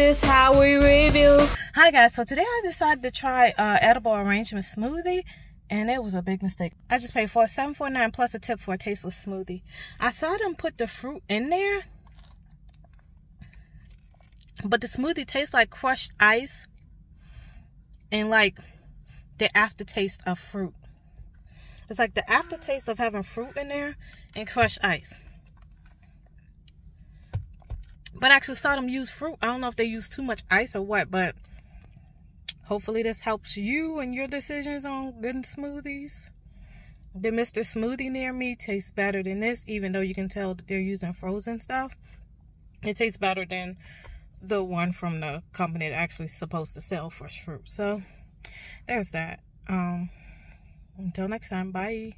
is how we review. Hi guys, so today I decided to try uh, edible arrangement smoothie and it was a big mistake. I just paid for seven forty nine plus a tip for a tasteless smoothie. I saw them put the fruit in there, but the smoothie tastes like crushed ice and like the aftertaste of fruit. It's like the aftertaste of having fruit in there and crushed ice. But I actually saw them use fruit. I don't know if they use too much ice or what, but hopefully this helps you and your decisions on good smoothies. The Mr. Smoothie near me tastes better than this, even though you can tell that they're using frozen stuff. It tastes better than the one from the company that actually supposed to sell fresh fruit. So there's that. Um, until next time, bye.